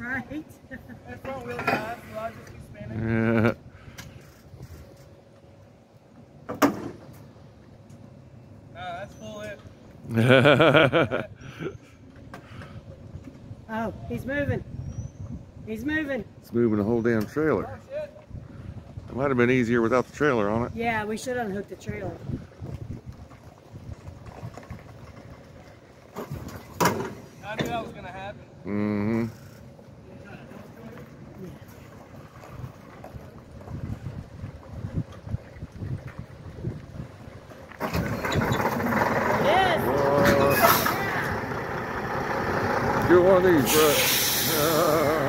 right? And front wheel drive, so I'll just keep spinning. Yeah. Nah, that's full in. Oh, he's moving. He's moving. it's moving the whole damn trailer. Shit. It might have been easier without the trailer on it. Yeah, we should unhook the trailer. I knew that was gonna happen. Mm-hmm. Do one of these, bro.